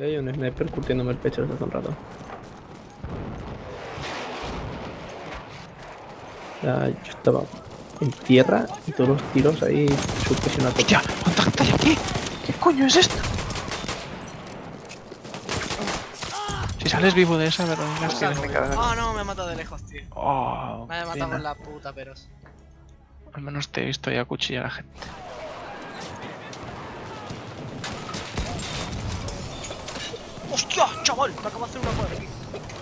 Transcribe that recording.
Hay un sniper curtiéndome el pecho desde hace un rato. O sea, yo estaba en tierra y todos los tiros ahí supresionados. ¡Hostia! ¡Contacta hay aquí! ¿Qué coño es esto? Si sales vivo de esa, me es que me. Oh no, me ha matado de lejos, tío. Oh, Me ha matado con la puta, peros. Al menos te he visto ya cuchillar a la gente. ¡Hostia, chaval! Me acabo de hacer una cuadra aquí.